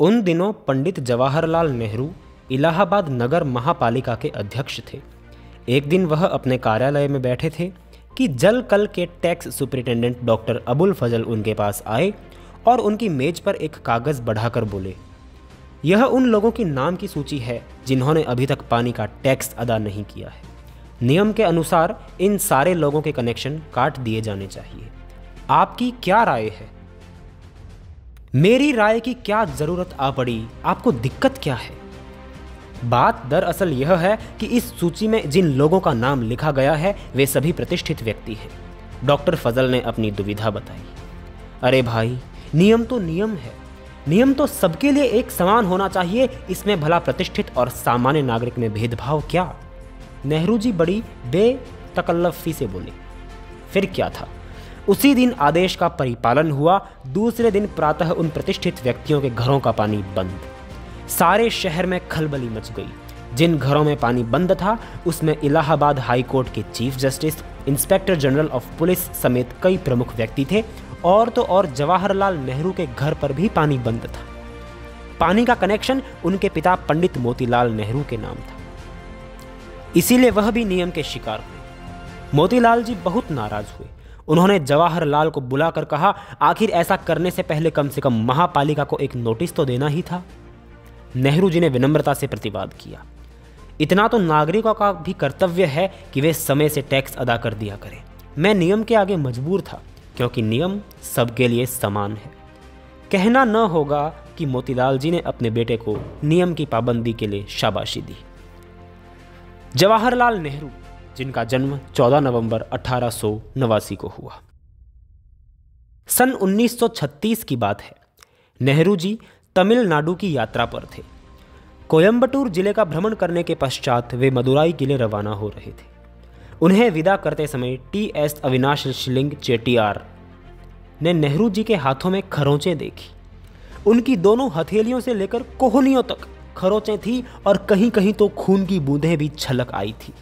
उन दिनों पंडित जवाहरलाल नेहरू इलाहाबाद नगर महापालिका के अध्यक्ष थे। एक दिन वह अपने कार्यालय में बैठे थे कि जल कल के tax superintendent doctor Abul Fazal उनके पास आए और उनकी मेज पर एक कागज़ बढ़ाकर बोले, यह उन लोगों की नाम की सूची है जिन्होंने अभी तक पानी का टैक्स अदा नहीं किया है। नियम के अनुसार इन सारे लोगों के कनेक्शन काट दिए जाने चाहिए। आपकी क्या राय है? मेरी राय की क्या ज़रूरत आ पड़ी? आपको दिक्कत क्या है? बात दरअसल यह है कि इस सूची में जिन लोगों का नाम लिखा गया है, वे सभी प्रतिष्ठित व्यक्ति हैं। डॉक्टर फजल ने अपनी दुविधा बताई। अरे भाई, नियम तो नियम है। नियम तो सबके लिए एक समान होना चाहिए। इसमें भला प्रतिष्ठित और सामान्य नागरिक में भेदभाव क्या? नेहरू जी बड़ी बेतकल्लफी से बोले। फिर क्या था? उसी दिन आदेश का परिपालन हुआ। दूसरे दिन प्रातः उन प्रतिष्ठित व्यक्तियों के घरों का पानी बंद। सारे शहर में खलबली मच गई। जिन घरों में पानी बंद था, उसमें इलाहाबाद हाई कोर्ट के chief justice, inspector general of police समेत कई प्रमुख व्यक्ति थे, और तो और जवाहरलाल नेहरू के घर पर भी पानी बंद था। पानी का कनेक्शन उनके पिता पंडित मोतीलाल नेहरू के नाम था। इसीलिए वह भी नियम के शिकार हुए। मोतीलाल जी बहुत नाराज़ हुए। उन्होंने जवाहरलाल को बुलाकर कहा, आखिर ऐसा करने से पहले कम से कम महापालिका को एक नोटिस तो देना ही था। नेहरू जी ने विनम्रता से प्रतिवाद किया। इतना तो नागरिकों का भी कर्तव्य है कि वे समय से टैक्स अदा कर दिया करें। मैं नियम के आगे मजबूर था, क्योंकि नियम सबके लिए समान है। कहना न होगा कि मोतीलाल जी ने अपने बेटे को नियम की पाबंदी के लिए शाबाशी दी। जवाहरलाल नेहरू जिनका जन्म 14 नवंबर अठारह को हुआ। सन 1936 की बात है। नेहरू जी तमिलनाडु की यात्रा पर थे। कोयम्बटूर ज़िले का भ्रमण करने के पश्चात वे मदुराई के लिए रवाना हो रहे थे। उन्हें विदा करते समय T S Avinash shilling Chettiar ने नेहरू जी के हाथों में खरोंचें देखी। उनकी दोनों हथेलियों से लेकर कोहनियों तक खरोंचें थी और कहीं कहीं तो खून की बूंदें भी छलक आई थी।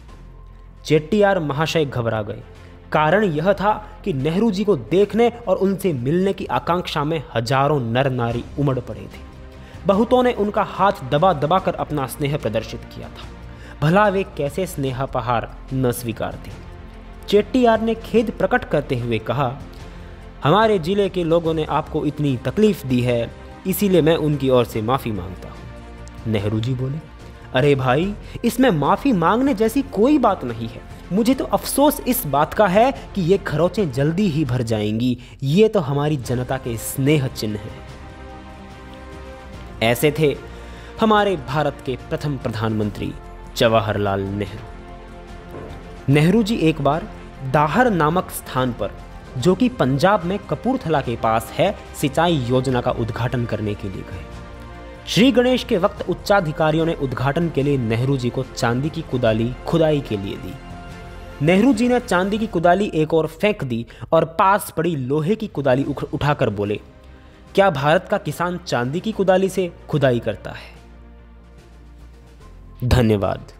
चेट्टियार महाशय घबरा गए। कारण यह था कि नेहरू जी को देखने और उनसे मिलने की आकांक्षा में हज़ारों नर नारी उमड़ पड़े थे। बहुतों ने उनका हाथ दबा दबा कर अपना स्नेह प्रदर्शित किया था। भला वे कैसे स्नेहापहार न स्वीकारते। चेट्टियार ने खेद प्रकट करते हुए कहा, हमारे ज़िले के लोगों ने आपको इतनी तकलीफ़ दी है, इसीलिए मैं उनकी ओर से माफ़ी माँगता हूँ। नेहरू जी बोले अरे भाई, इसमें माफ़ी मांगने जैसी कोई बात नहीं है। मुझे तो अफसोस इस बात का है कि ये खरोचें जल्दी ही भर जाएँगी। ये तो हमारी जनता के स्नेह चिन्ह हैं। ऐसे थे हमारे भारत के प्रथम प्रधानमंत्री जवाहरलाल नेहरू। नेहरू जी एक बार दाहर नामक स्थान पर, जो कि पंजाब में कपूरथला के पास है, सिंचाई योजना का उद्घाटन करने के लिए गए। श्री गणेश के वक्त उच्चाधिकारियों ने उद्घाटन के लिए नेहरू जी को चांदी की कुदाली खुदाई के लिए दी। नेहरू जी ने चांदी की कुदाली एक और फेंक दी और पास पड़ी लोहे की कुदाली उठाकर बोले, क्या भारत का किसान चांदी की कुदाली से खुदाई करता है? धन्यवाद।